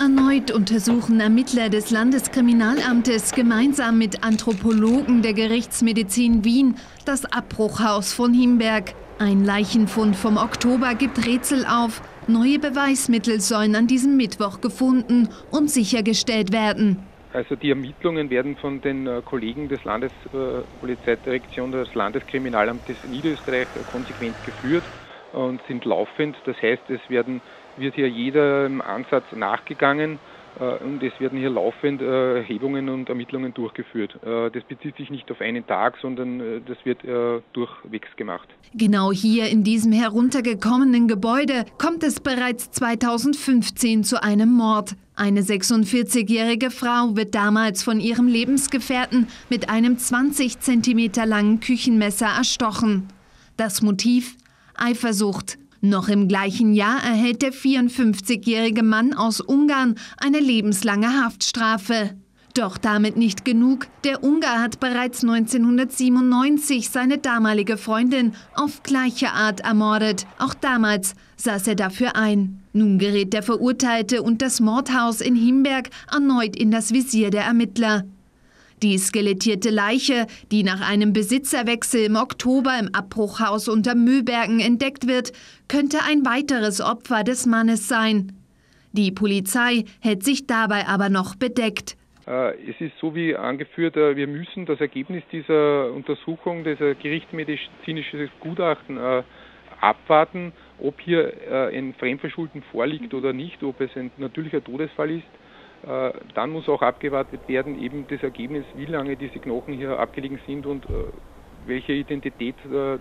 Erneut untersuchen Ermittler des Landeskriminalamtes gemeinsam mit Anthropologen der Gerichtsmedizin Wien das Abbruchhaus von Himberg. Ein Leichenfund vom Oktober gibt Rätsel auf. Neue Beweismittel sollen an diesem Mittwoch gefunden und sichergestellt werden. Also die Ermittlungen werden von den äh, Kollegen des Landespolizeidirektion des Landeskriminalamtes Niederösterreich konsequent geführt und sind laufend. Das heißt, es werden, wird hier jedem Ansatz nachgegangen äh, und es werden hier laufend äh, Erhebungen und Ermittlungen durchgeführt. Äh, das bezieht sich nicht auf einen Tag, sondern das wird durchwegs gemacht. Genau hier in diesem heruntergekommenen Gebäude kommt es bereits 2015 zu einem Mord. Eine 46-jährige Frau wird damals von ihrem Lebensgefährten mit einem 20 cm langen Küchenmesser erstochen. Das Motiv Eifersucht. Noch im gleichen Jahr erhält der 54-jährige Mann aus Ungarn eine lebenslange Haftstrafe. Doch damit nicht genug. Der Ungar hat bereits 1997 seine damalige Freundin auf gleiche Art ermordet. Auch damals saß er dafür ein. Nun gerät der Verurteilte und das Mordhaus in Himberg erneut in das Visier der Ermittler. Die skelettierte Leiche, die nach einem Besitzerwechsel im Oktober im Abbruchhaus unter Mühlbergen entdeckt wird, könnte ein weiteres Opfer des Mannes sein. Die Polizei hält sich dabei aber noch bedeckt. Äh, es ist so wie angeführt, äh, wir müssen das Ergebnis dieser Untersuchung, dieser gerichtsmedizinisches Gutachten äh, abwarten, ob hier ein Fremdverschulden vorliegt oder nicht, ob es ein natürlicher Todesfall ist. Äh, dann muss auch abgewartet werden, eben das Ergebnis, wie lange diese Knochen hier abgelegen sind und äh, welche Identität äh,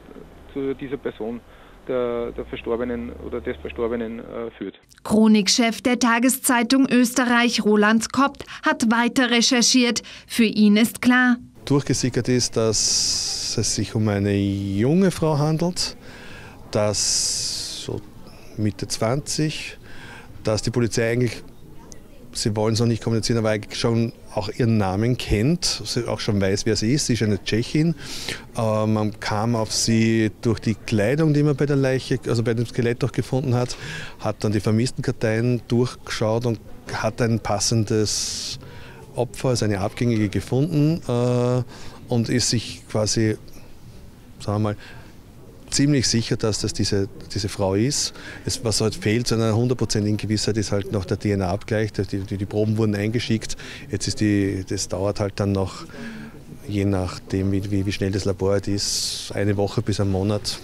zu dieser Person der, der, Verstorbenen oder des Verstorbenen äh, führt. Chronikchef der Tageszeitung Österreich, Roland Koppt, hat weiter recherchiert. Für ihn ist klar. Durchgesickert ist, dass es sich um eine junge Frau handelt, dass so Mitte 20, dass die Polizei eigentlich sie wollen es noch nicht kommunizieren, aber eigentlich schon auch ihren Namen kennt, auch schon weiß, wer sie ist. Sie ist eine Tschechin. Äh, man kam auf sie durch die Kleidung, die man bei der Leiche, also bei dem Skelett auch gefunden hat, hat dann die Vermisstenkarteien durchgeschaut und hat ein passendes Opfer, also eine Abgängige gefunden äh, und ist sich quasi, sagen wir mal, ziemlich sicher, dass das diese, diese Frau ist. Es, was halt fehlt zu einer hundertprozentigen Gewissheit ist halt noch der DNA-Abgleich. Die, die, die, Proben wurden eingeschickt. Jetzt ist die, das dauert halt dann noch, je nachdem wie, wie, schnell das Labor halt ist, eine Woche bis einen Monat.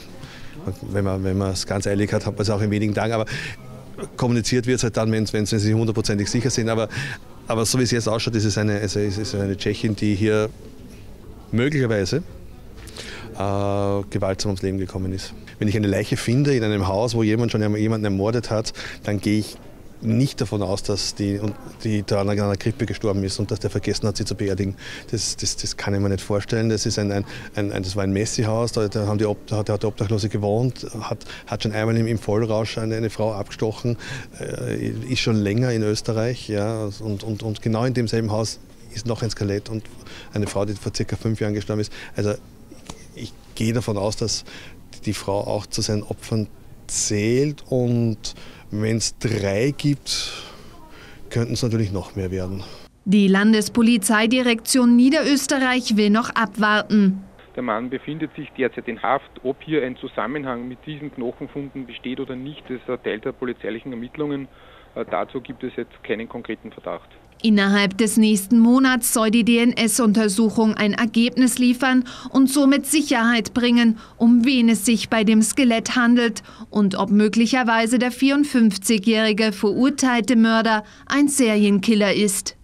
Wenn man, wenn man es ganz eilig hat, hat man es auch in wenigen Tagen. Aber kommuniziert wird es halt dann, wenn, wenn sie sich hundertprozentig sicher sind. Aber, aber so wie es jetzt ausschaut, ist es eine, also ist es eine Tschechin, die hier möglicherweise äh, gewaltsam ums Leben gekommen ist. Wenn ich eine Leiche finde in einem Haus, wo jemand schon jemanden ermordet hat, dann gehe ich nicht davon aus, dass die, die da an einer Grippe gestorben ist und dass der vergessen hat, sie zu beerdigen. Das, das, das kann ich mir nicht vorstellen. Das, ist ein, ein, ein, das war ein Messi-Haus, da, da, haben die, da hat der Obdachlose gewohnt, hat, hat schon einmal im, im Vollrausch eine, eine, Frau abgestochen, äh, ist schon länger in Österreich ja, und, und, und genau in demselben Haus ist noch ein Skelett und eine Frau, die vor circa fünf Jahren gestorben ist. Also ich gehe davon aus, dass die Frau auch zu seinen Opfern zählt und wenn es drei gibt, könnten es natürlich noch mehr werden. Die Landespolizeidirektion Niederösterreich will noch abwarten. Der Mann befindet sich derzeit in Haft. Ob hier ein Zusammenhang mit diesen Knochenfunden besteht oder nicht, ist Teil der polizeilichen Ermittlungen. Äh, dazu gibt es jetzt keinen konkreten Verdacht. Innerhalb des nächsten Monats soll die DNS-Untersuchung ein Ergebnis liefern und somit Sicherheit bringen, um wen es sich bei dem Skelett handelt und ob möglicherweise der 54-jährige verurteilte Mörder ein Serienkiller ist.